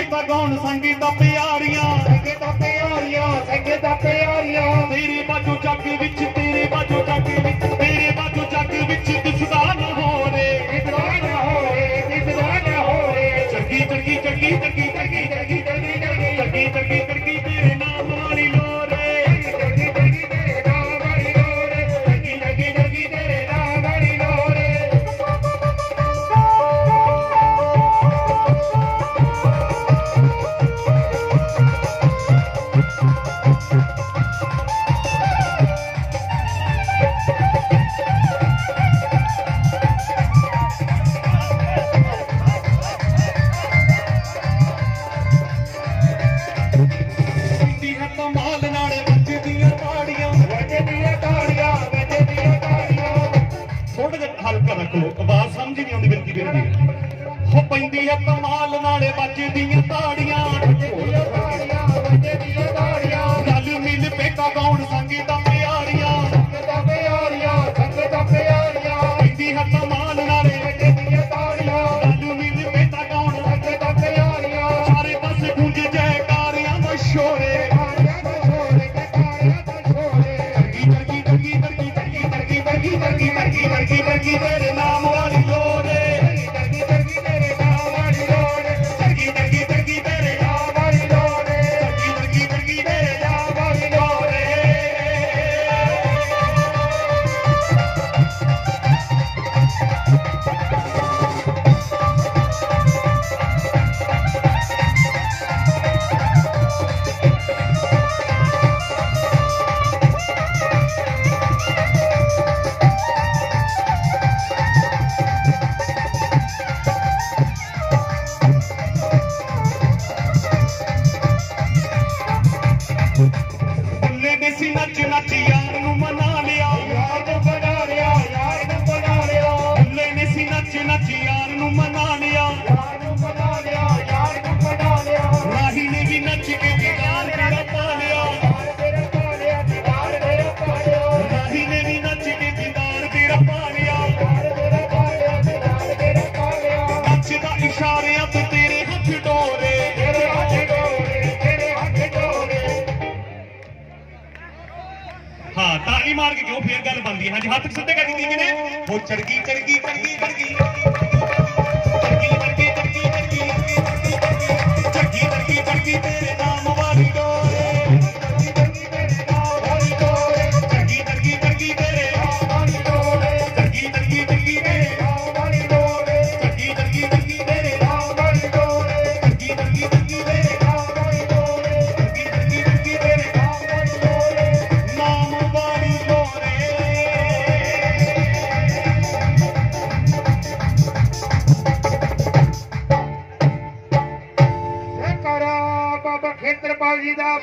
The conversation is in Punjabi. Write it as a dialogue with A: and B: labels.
A: ਸੰਗੀਤਾ ਗਾਉਣ ਸੰਗੀਤਾ ਪਿਆਰੀਆਂ
B: ਸੰਗੀਤਾ ਪਿਆਰੀਆਂ
A: ਸੰਗੀਤਾ ਪਿਆਰੀਆਂ ਤੇਰੀ ਬਾਜੂ ਜੱਗ ਵਿੱਚ ਤੇਰੀ ਬਾਜੂ ਜੱਗ ਵਿੱਚ ਤੇਰੀ ਬਾਜੂ ਜੱਗ ਵਿੱਚ ਦਿਸਦਾ ਨਾ ਹੋਰੇ
B: ਦਿਸਦਾ ਨਾ ਹੋਰੇ ਦਿਸਦਾ ਨਾ ਹੋਰੇ
A: ਚੰਗੀ ਚੰਗੀ ਚੰਗੀ ਚੰਗੀ ਚੰਗੀ ਚੰਗੀ ਚੰਗੀ ਚੰਗੀ ਚੰਗੀ ਦੇਖੋ ਆਵਾਜ਼ ਸਮਝ ਨਹੀਂ ਆਉਂਦੀ ਬਿੰਦੀ ਬਿੰਦੀ ਹੋ ਪੈਂਦੀ ਹੈ ਕਮਾਲ ਨਾਲੇ ਵੱਜਦੀਆਂ ਤਾੜੀਆਂ।
B: ਵੱਜਦੀਆਂ ਤਾੜੀਆਂ ਵੱਜਦੀਆਂ ਤਾੜੀਆਂ।
A: ਗੱਲ ਮਿਲ ਪੇਕਾ ਗਾਉਣ
B: nutty,
A: nutty. ਤਾਲੀ ਮਾਰ ਕੇ ਕਿਉਂ ਫੇਰ ਗੱਲ ਬੰਦੀ ਹਾਂਜੀ, ਹੱਥ ਸਿੱਧੇ ਕਰ ਦਿੱਤੀ ਕਿਨੇ ਉਹ ਚੜਕੀ ਚੜਕੀ ਚੜਗੀ
B: ਚੜਕੀ ਨਰਿੰਦਰ ਪਾਲ ਜੀ ਦਾ